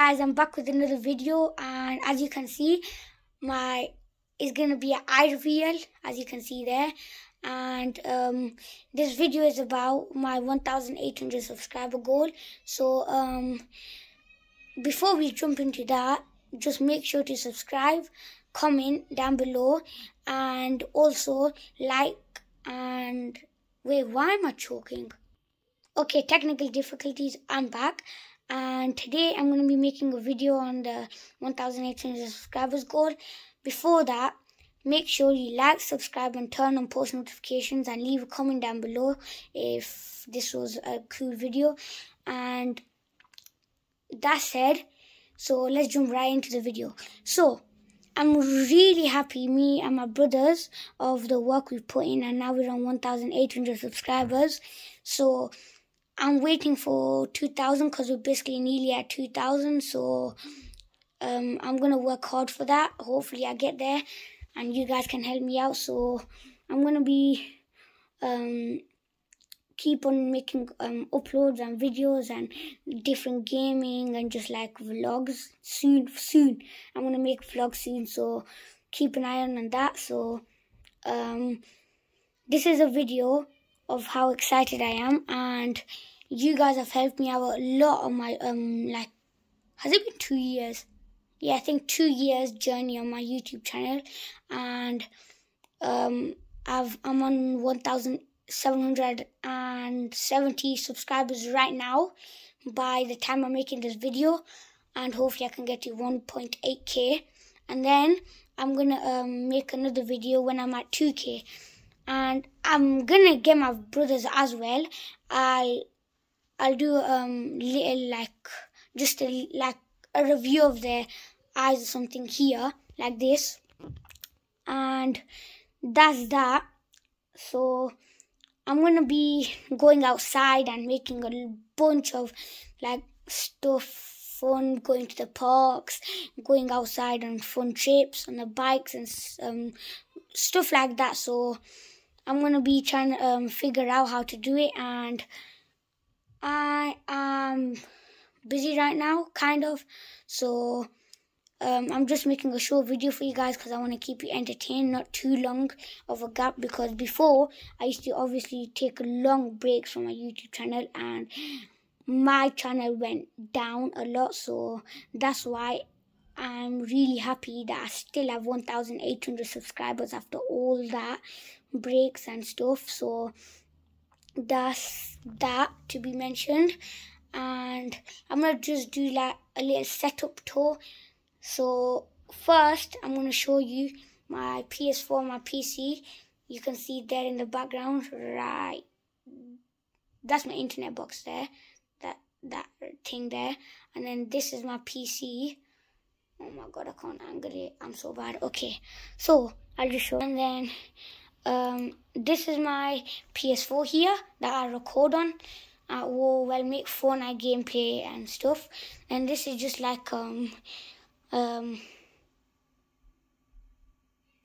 guys i'm back with another video and as you can see my is gonna be an eye reveal as you can see there. And um, this video is about my 1800 subscriber goal. So um, before we jump into that just make sure to subscribe comment down below and also like and wait why am i choking? Okay technical difficulties i'm back and today I'm going to be making a video on the 1800 subscribers goal. Before that, make sure you like, subscribe and turn on post notifications and leave a comment down below if this was a cool video. And that said, so let's jump right into the video. So, I'm really happy, me and my brothers, of the work we've put in, and now we're on 1,800 subscribers. So, I'm waiting for 2000 because we're basically nearly at 2000. So um, I'm going to work hard for that. Hopefully, I get there and you guys can help me out. So I'm going to be um, keep on making um, uploads and videos and different gaming and just like vlogs soon. Soon, I'm to make vlogs soon. So keep an eye on that. So um, this is a video of how excited I am and you guys have helped me out a lot on my um like has it been two years? Yeah, I think two years journey on my YouTube channel and um I've I'm on one thousand seven hundred and seventy subscribers right now by the time I'm making this video and hopefully I can get to 1.8k and then I'm gonna um, make another video when I'm at 2k and I'm gonna get my brothers as well. I'll I'll do um little like just a like a review of their eyes or something here like this, and that's that. So I'm gonna be going outside and making a bunch of like stuff fun going to the parks, going outside on fun trips on the bikes and um, stuff like that. So I'm gonna be trying to um, figure out how to do it, and I am busy right now, kind of. So um, I'm just making a short video for you guys because I want to keep you entertained, not too long of a gap. Because before I used to obviously take long breaks from my YouTube channel, and my channel went down a lot. So that's why I'm really happy that I still have 1,800 subscribers after all that breaks and stuff. So that's that to be mentioned. And I'm gonna just do like a little setup tour. So first, I'm gonna show you my PS4, my PC. You can see there in the background, right? That's my internet box there. That that thing there. And then this is my PC Oh my god, I can't it. I'm so bad. Okay, so I'll just show. And then um, this is my PS4 here that I record on. I will well make Fortnite gameplay and stuff. And this is just like um um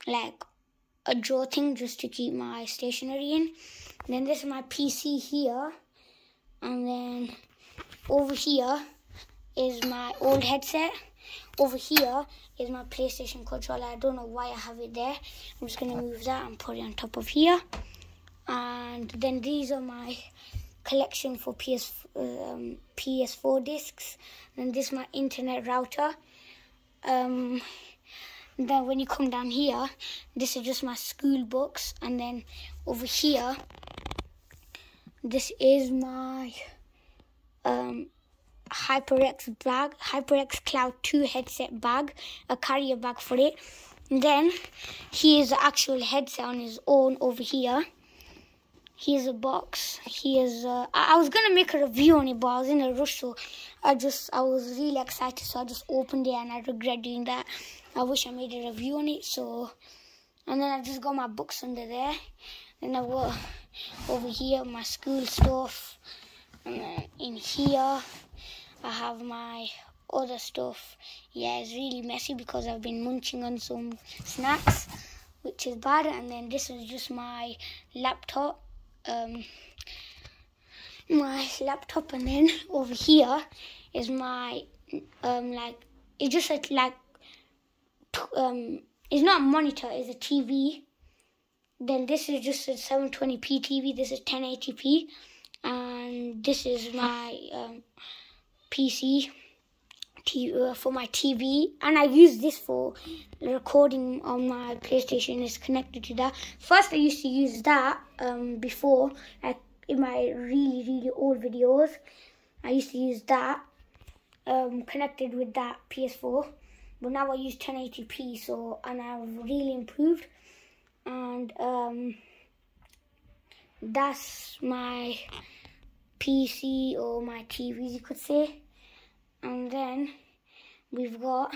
like a draw thing just to keep my stationery in. Then this is my PC here. And then over here is my old headset. Over here is my PlayStation controller. I don't know why I have it there. I'm just going to move that and put it on top of here. And then these are my collection for PS um, PS4 discs. And this is my internet router. Um, then when you come down here, this is just my school books. And then over here, this is my um, HyperX bag, HyperX Cloud 2 headset bag, a carrier bag for it. And then here's the actual headset on his own over here. Here's a box. Here's uh, I, was gonna make a review on it, but I was in a rush, so I just I was really excited, so I just opened it and I regret doing that. I wish I made a review on it. So, and then I just got my books under there. Then I got over here my school stuff, and then in here I have my other stuff. Yeah, it's really messy because I've been munching on some snacks, which is bad. And then this is just my laptop. Um, my laptop and then over here is my um like it's just a, like um it's not a monitor it's a tv then this is just a 720p tv this is 1080p and this is my um, pc uh, for my TV, and I've used this for recording on my PlayStation. It's connected to that. First, I used to use that um, before, like in my really really old videos. I used to use that um, connected with that PS4, but now I use 1080p. So and I've really improved, and um, that's my PC or my TV, you could say and then we've got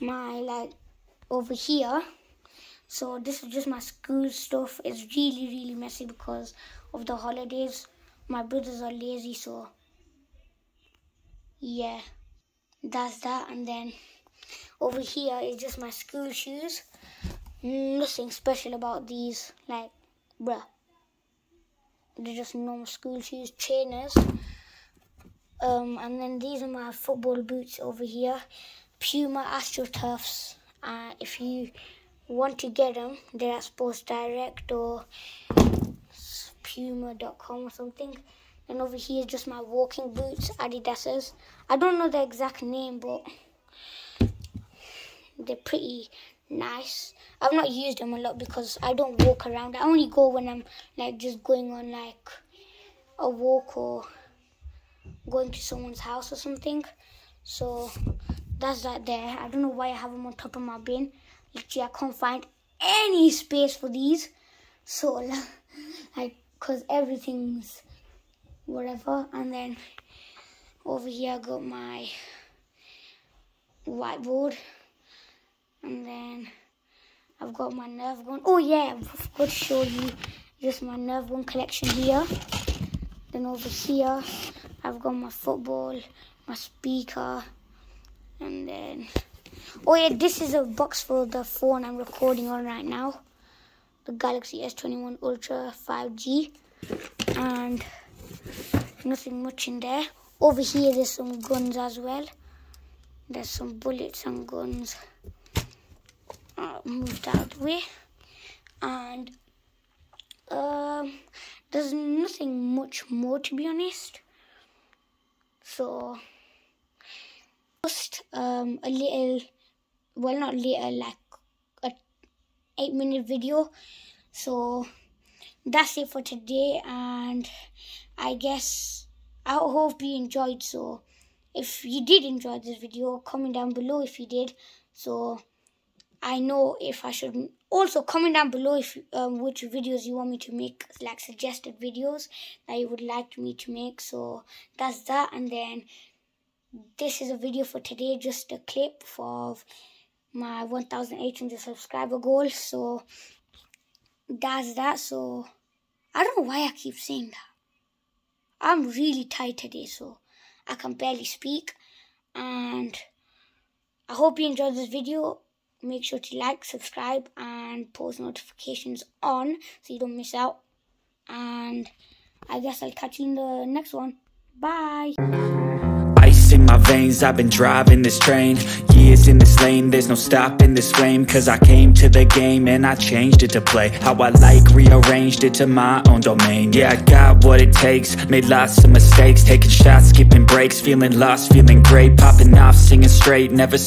my like over here. So this is just my school stuff. It's really really messy because of the holidays. My brothers are lazy so yeah that's that. And then over here is just my school shoes. Nothing special about these like bruh they're just normal school shoes trainers um, and then these are my football boots over here. Puma AstroTurfs. Uh, if you want to get them, they're at Sports Direct or Puma.com or something. And over here is just my walking boots, Adidas's. I don't know the exact name, but they're pretty nice. I've not used them a lot because I don't walk around. I only go when I'm like just going on like a walk or going to someone's house or something. So that's that there. I don't know why I have them on top of my bin. Literally, I can't find any space for these. So, like, because everything's whatever. And then over here, I got my whiteboard. And then I've got my Nerf gun. Oh, yeah, I forgot to show you just my Nerf gun collection here. Then over here, I've got my football, my speaker, and then... Oh yeah, this is a box for the phone I'm recording on right now. The Galaxy S21 Ultra 5G. And nothing much in there. Over here, there's some guns as well. There's some bullets and guns. I'll move that out of the way. And um, there's nothing much more to be honest. So just um, a little, well not little, like a eight minute video. So that's it for today and I guess I hope you enjoyed so if you did enjoy this video comment down below if you did so I know if I should also comment down below if um, which videos you want me to make like suggested videos that you would like me to make. So that's that. And then this is a video for today just a clip of my 1800 subscriber goal. So that's that. So I don't know why I keep saying that. I'm really tired today so I can barely speak. And I hope you enjoyed this video make sure to like, subscribe, and post notifications on so you don't miss out. And I guess I'll catch you in the next one. Bye. Ice in my veins, I've been driving this train. Years in this lane, there's no stopping this flame. Cause I came to the game and I changed it to play. How I like, rearranged it to my own domain. Yeah, I got what it takes, made lots of mistakes. Taking shots, skipping breaks, feeling lost, feeling great. Popping off, singing straight, never